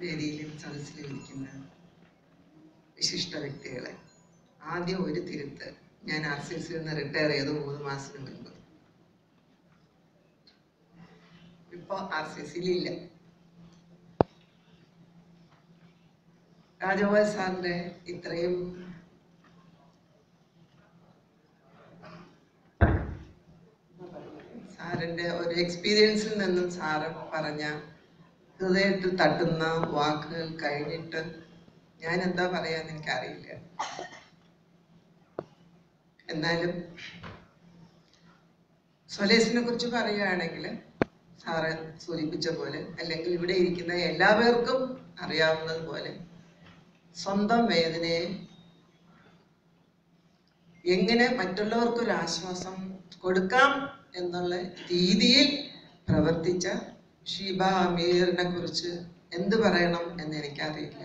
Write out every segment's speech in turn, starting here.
വേദിയിലും സദസ്സിലും ഇരിക്കുന്ന വിശിഷ്ട വ്യക്തികളെ. ആദ്യം ഒരു തിരുത്ത് ഞാൻ ആർ സി സിയിൽ നിന്ന് റിട്ടയർ ചെയ്ത് മൂന്ന് മാസത്തിന് മുൻപ്. ഇപ്പൊ ആർ സി സിയിലില്ല രാജഗോപാൽ സാറിന്റെ ഇത്രയും സാറിന്റെ ഒരു എക്സ്പീരിയൻസിൽ നിന്നും സാറ് പറഞ്ഞ ഹൃദയത്തിൽ തട്ടുന്ന വാക്കുകൾ കഴിഞ്ഞിട്ട് ഞാൻ എന്താ പറയാന്ന് എനിക്കറിയില്ല. എന്നാലും സ്വലേസിനെ കുറിച്ച് പറയുകയാണെങ്കിൽ സാറ് സൂചിപ്പിച്ച പോലെ അല്ലെങ്കിൽ ഇവിടെ ഇരിക്കുന്ന എല്ലാവർക്കും അറിയാവുന്നത് പോലെ സ്വന്തം വേദനയെ എങ്ങനെ മറ്റുള്ളവർക്കൊരു ആശ്വാസം കൊടുക്കാം എന്നുള്ള രീതിയിൽ പ്രവർത്തിച്ച ഷീബ അമീറിനെ കുറിച്ച് എന്ത് പറയണം എന്ന് എനിക്കറിയില്ല.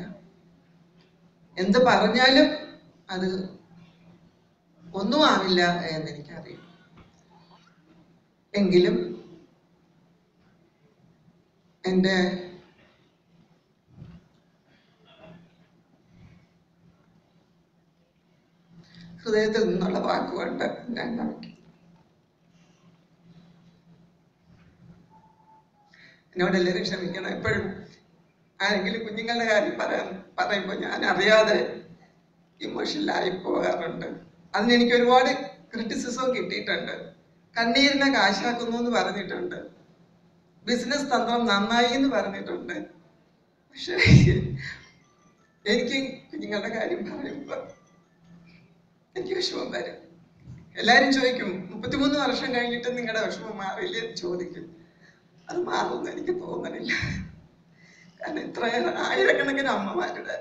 എന്ത് പറഞ്ഞാലും അത് ഒന്നും ആവില്ല എന്ന് എനിക്കറിയാം എങ്കിലും എന്റെ ഹൃദയത്തിൽ നിന്നുള്ള വാക്കുകൊണ്ട് ഞാൻ നമുക്ക് എന്നോട് എല്ലാവരും ക്ഷമിക്കണം. എപ്പോഴും ആരെങ്കിലും കുഞ്ഞുങ്ങളുടെ കാര്യം പറയാൻ പറയുമ്പോൾ ഞാൻ അറിയാതെ ഇമോഷണലായി പോകാറുണ്ട്. അതിന് എനിക്ക് ഒരുപാട് ക്രിറ്റിസിസവും കിട്ടിയിട്ടുണ്ട്. കണ്ണീരിനെ കാശാക്കുന്നു എന്ന് പറഞ്ഞിട്ടുണ്ട്. ബിസിനസ് തന്ത്രം നന്നായി എന്ന് പറഞ്ഞിട്ടുണ്ട്. പക്ഷേ എനിക്ക് കുഞ്ഞുങ്ങളുടെ കാര്യം പറയുമ്പോൾ എനിക്ക് വിഷമം വരും. എല്ലാരും ചോദിക്കും മുപ്പത്തിമൂന്ന് വർഷം കഴിഞ്ഞിട്ട് നിങ്ങളുടെ വിഷമം മാറിയില്ലേ ചോദിക്കും. അത് മാറുമെന്ന് എനിക്ക് തോന്നണില്ല. കാരണം ഇത്രയേറെ ആയിരക്കണക്കിന് അമ്മമാരുടെ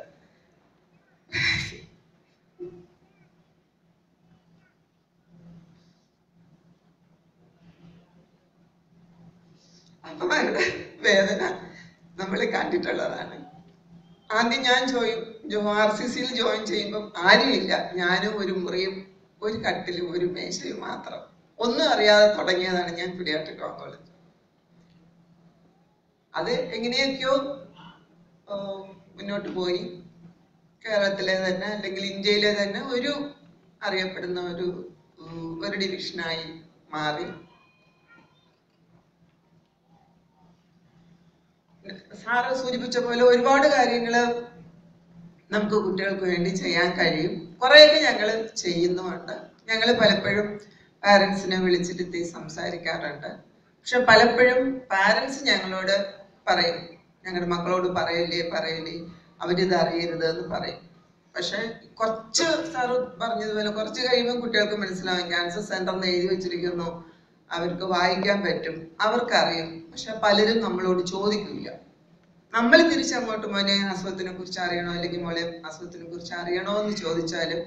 അമ്മമാരുടെ വേദന നമ്മൾ കണ്ടിട്ടുള്ളതാണ്. ആദ്യം ഞാൻ ജോയിൻ ആർ സി സിയിൽ ജോയിൻ ചെയ്യുമ്പം ആരുമില്ല. ഞാനും ഒരു മുറിയും ഒരു കട്ടിലും ഒരു മേശയും മാത്രം. ഒന്നും അറിയാതെ തുടങ്ങിയതാണ് ഞാൻ പീഡിയാട്രിക് ഓങ്കോളജി അത് എങ്ങനെയൊക്കെയോ മുന്നോട്ട് പോയി. കേരളത്തിലെ തന്നെ അല്ലെങ്കിൽ ഇന്ത്യയിലെ തന്നെ ഒരു അറിയപ്പെടുന്ന ഒരു ഒരു ഡിവിഷനായി മാറി. സാറ് സൂചിപ്പിച്ച പോലെ ഒരുപാട് കാര്യങ്ങൾ നമുക്ക് കുട്ടികൾക്ക് വേണ്ടി ചെയ്യാൻ കഴിയും. കുറേയൊക്കെ ഞങ്ങൾ ചെയ്യുന്നുമുണ്ട്. ഞങ്ങൾ പലപ്പോഴും പാരൻസിനെ വിളിച്ചിരുത്തി സംസാരിക്കാറുണ്ട്. പക്ഷെ പലപ്പോഴും പാരൻസ് ഞങ്ങളോട് പറയും. ഞങ്ങളുടെ മക്കളോട് പറയല്ലേ പറയല്ലേ അവരിത് അറിയരുത് എന്ന് പറയും. പക്ഷെ കുറച്ച് സാറ് പറഞ്ഞതുപോലെ കുറച്ച് കഴിയുമ്പോൾ കുട്ടികൾക്ക് മനസ്സിലാവും ക്യാൻസർ എന്ന് എഴുതി വെച്ചിരിക്കുന്നു. അവർക്ക് വായിക്കാൻ പറ്റും അവർക്കറിയും. പക്ഷെ പലരും നമ്മളോട് ചോദിക്കില്ല. നമ്മൾ തിരിച്ചങ്ങോട്ട് മോനെ അസുഖത്തിനെ കുറിച്ച് അറിയണോ അല്ലെങ്കിൽ മോളെ അസുഖത്തിനെ കുറിച്ച് അറിയണോ എന്ന് ചോദിച്ചാലും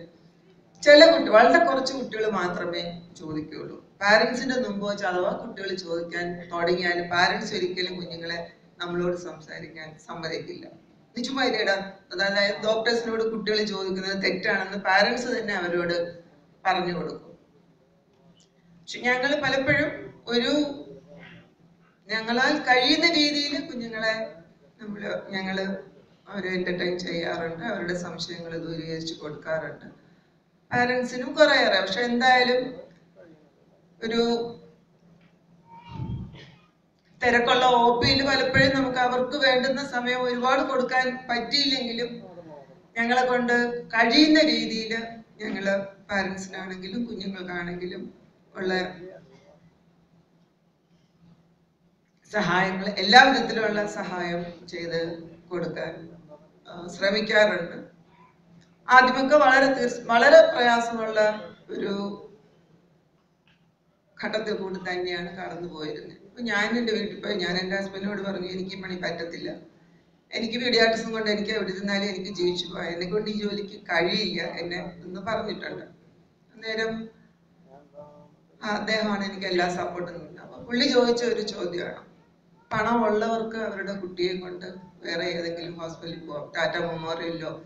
ചില കുട്ടി വളരെ കുറച്ച് കുട്ടികൾ മാത്രമേ ചോദിക്കുകയുള്ളൂ പാരന്റ്സിന്റെ മുമ്പ് അഥവാ കുട്ടികൾ ചോദിക്കാൻ തുടങ്ങിയാൽ പാരന്റ്സ് ഒരിക്കലും കുഞ്ഞുങ്ങളെ നമ്മളോട് സംസാരിക്കാൻ സമ്മതിക്കില്ല. നീ ചുമ്മാ ഇരിയെടാ. അതായത് ഡോക്ടേഴ്സിനോട് കുട്ടികൾ ചോദിക്കുന്നത് തെറ്റാണെന്ന് പാരന്റ്സ് തന്നെ അവരോട് പറഞ്ഞു കൊടുക്കും. പക്ഷെ ഞങ്ങൾ പലപ്പോഴും ഒരു ഞങ്ങളാൽ കഴിയുന്ന രീതിയിൽ കുഞ്ഞുങ്ങളെ നമ്മൾ ഞങ്ങൾ അവരെ എന്റർടൈൻ ചെയ്യാറുണ്ട്. അവരുടെ സംശയങ്ങൾ ദൂരീകരിച്ച് കൊടുക്കാറുണ്ട്. പാരൻസിനും കുറേയേറെ. പക്ഷെ എന്തായാലും ഒരു തിരക്കുള്ള ഒ പിയിൽ പലപ്പോഴും നമുക്ക് അവർക്ക് വേണ്ടുന്ന സമയം ഒരുപാട് കൊടുക്കാൻ പറ്റിയില്ലെങ്കിലും ഞങ്ങളെ കൊണ്ട് കഴിയുന്ന രീതിയിൽ ഞങ്ങൾ പാരൻസിനാണെങ്കിലും കുഞ്ഞുങ്ങൾക്കാണെങ്കിലും ഉള്ള സഹായങ്ങൾ എല്ലാ വിധത്തിലുള്ള സഹായം ചെയ്ത് കൊടുക്കാൻ ശ്രമിക്കാറുണ്ട്. ആദ്യമൊക്കെ വളരെ വളരെ പ്രയാസമുള്ള ഒരു ഘട്ടത്തിൽ കൂടി തന്നെയാണ് കടന്നു പോയിരുന്നത് ഞാൻ എന്റെ വീട്ടിൽ പോയി ഞാൻ എന്റെ ഹസ്ബൻഡിനോട് പറഞ്ഞു എനിക്ക് പണി പറ്റത്തില്ല. എനിക്ക് പീഡിയാട്രിസം കൊണ്ട് എനിക്ക് എവിടെ നിന്നാലും എനിക്ക് ജീവിച്ചു പോകാം. എന്നെ കൊണ്ട് ഈ ജോലിക്ക് കഴിയില്ല എന്നെ എന്ന് പറഞ്ഞിട്ടുണ്ട്. അന്നേരം അദ്ദേഹമാണ് എനിക്ക് എല്ലാ സപ്പോർട്ടും തന്നത്. അപ്പൊ പുള്ളി ചോദിച്ച ഒരു ചോദ്യമാണ്. പണം ഉള്ളവർക്ക് അവരുടെ കുട്ടിയെ കൊണ്ട് വേറെ ഏതെങ്കിലും ഹോസ്പിറ്റലിൽ പോവാം. ടാറ്റ മെമ്മോറിയലിലോ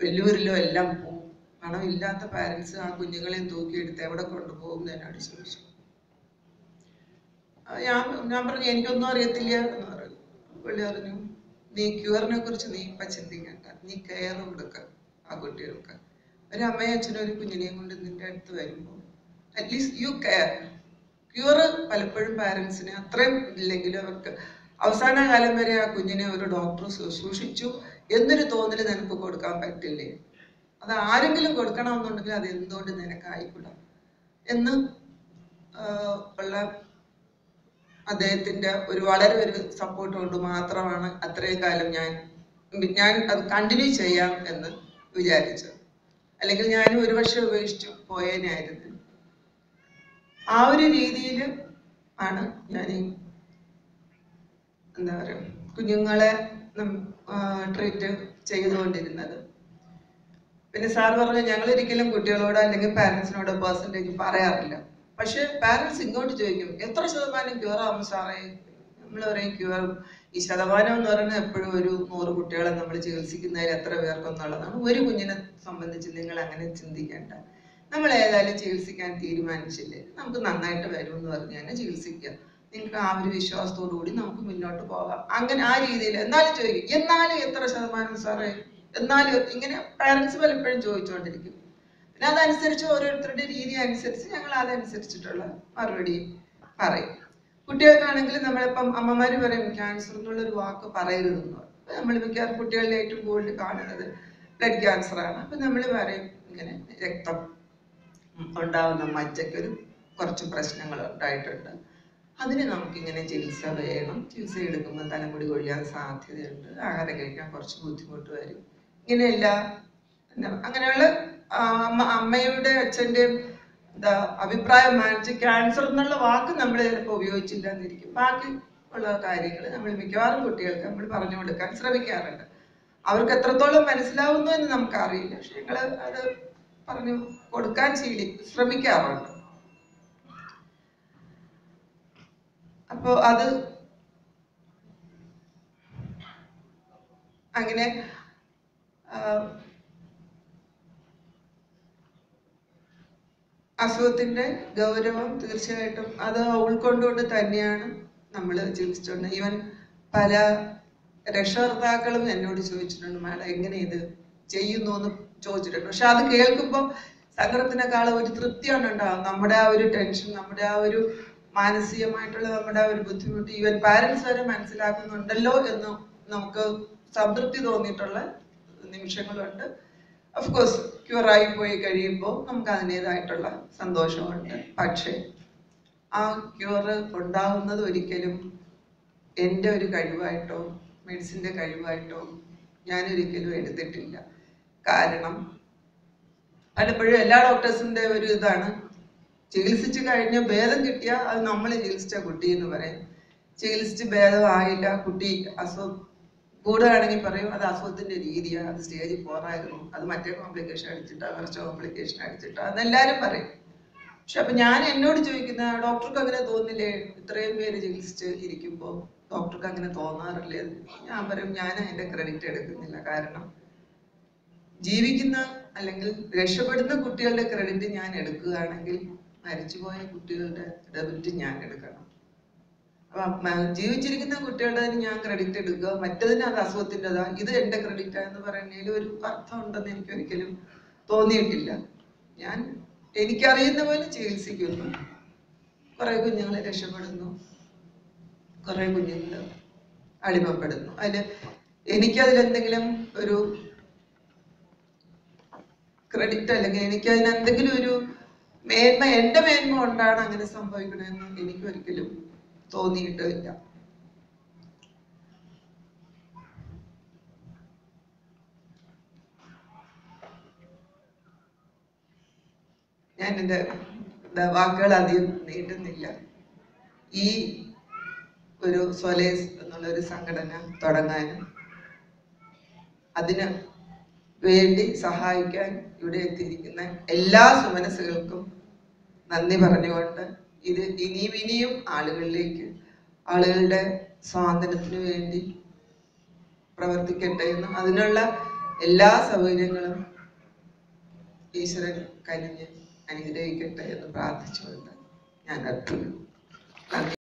വെല്ലൂരിലോ എല്ലാം പോവും. പണം ഇല്ലാത്ത പാരന്റ്സ് ആ കുഞ്ഞുങ്ങളെ തൂക്കിയെടുത്ത് എവിടെ കൊണ്ടുപോകും എന്ന് എന്നോട് ചോദിച്ചു. ഞാൻ ഞാൻ പറഞ്ഞു എനിക്കൊന്നും അറിയത്തില്ല എന്ന് പറഞ്ഞു. പുള്ളി പറഞ്ഞു നീ ക്യൂറിനെ കുറിച്ച് നീ ഇപ്പൊ ചിന്തിക്കണ്ട. നീ കെയർ കൊടുക്ക ആ കുട്ടികൾക്ക്. ഒരു അമ്മയും അച്ഛനും ഒരു കുഞ്ഞിനെയും കൊണ്ട് നിന്റെ അടുത്ത് വരുമ്പോൾ അറ്റ്ലീസ്റ്റ് യു കെയർ ക്യൂർ പലപ്പോഴും പാരൻസിന് അത്രയും ഇല്ലെങ്കിലും അവർക്ക് അവസാന കാലം വരെ ആ കുഞ്ഞിനെ ഒരു ഡോക്ടർ ശുശ്രൂഷിച്ചു എന്നൊരു തോന്നൽ നിനക്ക് കൊടുക്കാൻ പറ്റില്ലേ? അത് ആരെങ്കിലും കൊടുക്കണമെന്നുണ്ടെങ്കിൽ അത് എന്തുകൊണ്ട് നിനക്കായിക്കൂടാ എന്ന് ഉള്ള അദ്ദേഹത്തിന്റെ ഒരു വളരെ ഒരു സപ്പോർട്ട് കൊണ്ട് മാത്രമാണ് അത്രയും കാലം ഞാൻ ഞാൻ അത് കണ്ടിന്യൂ ചെയ്യാം എന്ന് വിചാരിച്ചത്. അല്ലെങ്കിൽ ഞാൻ ഒരു വർഷം ഉപേക്ഷിച്ചു പോയേനായിരുന്നു ആ ഒരു രീതിയിൽ ആണ് ഞാൻ എന്താ പറയുക കുഞ്ഞുങ്ങളെ ട്രീറ്റ് ചെയ്തുകൊണ്ടിരുന്നത്. പിന്നെ സാർ പറഞ്ഞു ഞങ്ങൾ ഒരിക്കലും കുട്ടികളോട് അല്ലെങ്കിൽ പാരൻസിനോട് പേഴ്സന്റേജ് പറയാറില്ല. പക്ഷെ പാരൻസ് ഇങ്ങോട്ട് ചോദിക്കും എത്ര ശതമാനം ക്യൂർ ആവും സാറേ? നമ്മൾ പറയും ക്യൂർ ഈ ശതമാനം എന്ന് പറയുന്നത് എപ്പോഴും ഒരു നൂറ് കുട്ടികളെ നമ്മൾ ചികിത്സിക്കുന്നതിൽ എത്ര പേർക്കെന്നുള്ളതാണ്. ഒരു കുഞ്ഞിനെ സംബന്ധിച്ച് നിങ്ങൾ അങ്ങനെ ചിന്തിക്കേണ്ട. നമ്മൾ ഏതായാലും ചികിത്സിക്കാൻ തീരുമാനിച്ചില്ലേ? നമുക്ക് നന്നായിട്ട് വരും എന്ന് പറഞ്ഞ് തന്നെ ചികിത്സിക്കുക. നിങ്ങൾക്ക് ആ ഒരു വിശ്വാസത്തോടു കൂടി നമുക്ക് മുന്നോട്ട് പോകാം. അങ്ങനെ ആ രീതിയിൽ എന്നാലും ചോദിക്കും എന്നാലും എത്ര ശതമാനം സാറേ? എന്നാലും ഇങ്ങനെ പാരൻസ് പലപ്പോഴും ചോദിച്ചുകൊണ്ടിരിക്കും പിന്നെ അതനുസരിച്ച് ഓരോരുത്തരുടെ രീതി അനുസരിച്ച് ഞങ്ങൾ അതനുസരിച്ചിട്ടുള്ള മറുപടി പറയും. കുട്ടികൾക്കാണെങ്കിൽ നമ്മളിപ്പം അമ്മമാര് പറയും ക്യാൻസർ എന്നുള്ള ഒരു വാക്ക് പറയരുതെന്ന് പറയും. നമ്മൾ മിക്കവാറും കുട്ടികളിൽ ഏറ്റവും കൂടുതൽ കാണുന്നത് ബ്ലഡ് ക്യാൻസർ ആണ്. അപ്പൊ നമ്മൾ പറയും ഇങ്ങനെ രക്തം ഉണ്ടാവുന്ന മജ്ജയ്ക്ക് ഒരു കുറച്ച് പ്രശ്നങ്ങൾ ഉണ്ടായിട്ടുണ്ട്. അതിന് നമുക്കിങ്ങനെ ചികിത്സ വേണം. ചികിത്സ എടുക്കുമ്പോൾ തലമുടി കൊഴിയാൻ സാധ്യതയുണ്ട്. ആഹാരം കഴിക്കാൻ കുറച്ച് ബുദ്ധിമുട്ട് വരും. ഇങ്ങനെയല്ല അങ്ങനെയുള്ള അമ്മയുടെ അച്ഛന്റെയും എന്താ അഭിപ്രായം മാനിച്ച് ക്യാൻസർ എന്നുള്ള വാക്ക് നമ്മൾ ചിലപ്പോൾ ഉപയോഗിച്ചില്ല എന്നിരിക്കും ബാക്കി ഉള്ള കാര്യങ്ങൾ നമ്മൾ മിക്കവാറും കുട്ടികൾക്ക് നമ്മൾ പറഞ്ഞു കൊടുക്കാൻ ശ്രമിക്കാറുണ്ട്. അവർക്ക് എത്രത്തോളം മനസ്സിലാവുന്നു എന്ന് നമുക്കറിയില്ല. പക്ഷെ ഞങ്ങൾ അത് പറഞ്ഞു കൊടുക്കാൻ ശീലി ശ്രമിക്കാറുണ്ട്. അപ്പോ അത് അങ്ങനെ ആ, അസുഖത്തിന്റെ ഗൗരവം തീർച്ചയായിട്ടും അത് ഉൾക്കൊണ്ടുകൊണ്ട് തന്നെയാണ് നമ്മൾ ചികിത്സിച്ചുകൊണ്ട് ഈവൻ പല രക്ഷകർത്താക്കളും എന്നോട് ചോദിച്ചിട്ടുണ്ട് മാഡം എങ്ങനെ ഇത് ചെയ്യുന്നു എന്ന് ചോദിച്ചിട്ടുണ്ട്. പക്ഷെ അത് കേൾക്കുമ്പോൾ സങ്കടത്തിനേക്കാളും ഒരു തൃപ്തിയാണ് ഉണ്ടാവും നമ്മുടെ ആ ഒരു ടെൻഷൻ നമ്മുടെ ആ ഒരു മാനസികമായിട്ടുള്ള നമ്മുടെ ആ ഒരു ബുദ്ധിമുട്ട് ഈവൻ പാരൻസ് വരെ മനസ്സിലാക്കുന്നുണ്ടല്ലോ എന്ന് നമുക്ക് സംതൃപ്തി തോന്നിയിട്ടുള്ള നിമിഷങ്ങളുണ്ട്. ഓഫ് കോഴ്സ് ക്യൂറായി പോയി കഴിയുമ്പോൾ നമുക്ക് അതിന്റെതായിട്ടുള്ള സന്തോഷമുണ്ട്. പക്ഷേ ആ ക്യൂറ് ഉണ്ടാകുന്നത് ഒരിക്കലും എന്റെ ഒരു കഴിവായിട്ടോ മെഡിസിന്റെ കഴിവായിട്ടോ ഞാനൊരിക്കലും എടുത്തിട്ടില്ല. കാരണം പലപ്പോഴും എല്ലാ ഡോക്ടേഴ്സിന്റെ ഒരു ഇതാണ്. ചികിത്സിച്ച് കഴിഞ്ഞ് ഭേദം കിട്ടിയാൽ അത് നമ്മൾ ചികിത്സിച്ച കുട്ടി എന്ന് പറയും. ചികിത്സിച്ച് ഭേദമായില്ല കുട്ടി അസുഖം കൂടുകയാണെങ്കിൽ പറയും അത് അസുഖത്തിന്റെ രീതിയാണ് അത് സ്റ്റേജിൽ പോറായിരുന്നു അത് മറ്റേ കോംപ്ലിക്കേഷൻ അടിച്ചിട്ടാ കുറച്ച് കോംപ്ലിക്കേഷൻ അടിച്ചിട്ടാ അതെല്ലാരും പറയും. പക്ഷെ അപ്പൊ ഞാൻ എന്നോട് ചോദിക്കുന്ന ഡോക്ടർക്ക് അങ്ങനെ തോന്നില്ലേ ഇത്രയും പേര് ചികിത്സിച്ച് ഇരിക്കുമ്പോൾ ഡോക്ടർക്ക് അങ്ങനെ തോന്നാറില്ലേ? ഞാൻ പറയും ഞാൻ അതിന്റെ ക്രെഡിറ്റ് എടുക്കുന്നില്ല. കാരണം ജീവിക്കുന്ന അല്ലെങ്കിൽ രക്ഷപ്പെടുന്ന കുട്ടികളുടെ ക്രെഡിറ്റ് ഞാൻ എടുക്കുകയാണെങ്കിൽ മരിച്ചുപോയ കുട്ടികളുടെ ഡെബിറ്റ് ഞാൻ എടുക്കണം. ജീവിച്ചിരിക്കുന്ന കുട്ടികളുടെ ഞാൻ ക്രെഡിറ്റ് എടുക്കുക മറ്റതിന് അത് അസുഖത്തിന്റെതാ ഇത് എന്റെ ക്രെഡിറ്റാ എന്ന് പറയുന്നതിൽ ഒരു അർത്ഥം ഉണ്ടെന്ന് എനിക്ക് ഒരിക്കലും തോന്നിയിട്ടില്ല. ഞാൻ എനിക്കറിയുന്ന പോലെ ചികിത്സിക്കുന്നു. കുറെ കുഞ്ഞുങ്ങളെ രക്ഷപ്പെടുന്നു. കുറെ കുഞ്ഞുങ്ങൾ അടിമപ്പെടുന്നു. അതിൽ എനിക്കതിലെന്തെങ്കിലും ഒരു ക്രെഡിറ്റ് അല്ലെങ്കിൽ എനിക്ക് അതിന് എന്തെങ്കിലും ഒരു മേന്മ എന്റെ മേന്മ കൊണ്ടാണ് അങ്ങനെ സംഭവിക്കണമെന്ന് എനിക്ക് ഒരിക്കലും തോന്നിയിട്ടില്ല ഞാൻ എന്റെ വാക്കുകൾ അധികം നീട്ടുന്നില്ല. ഈ ഒരു സ്വലേസ് എന്നുള്ള ഒരു സംഘടന തുടങ്ങാനും അതിന് വേണ്ടി സഹായിക്കാൻ ഇവിടെ എത്തിയിരിക്കുന്ന എല്ലാ സുമനസ്സുകൾക്കും നന്ദി പറഞ്ഞുകൊണ്ട് ഇത് ഇനിയും ഇനിയും ആളുകളിലേക്ക് ആളുകളുടെ സ്വാതന്ത്ര്യത്തിന് വേണ്ടി പ്രവർത്തിക്കട്ടെ എന്നും അതിനുള്ള എല്ലാ സൗകര്യങ്ങളും ഈശ്വരൻ കനിഞ്ഞ് അനുഗ്രഹിക്കട്ടെ എന്ന് പ്രാർത്ഥിച്ചുകൊണ്ട് ഞാൻ അത്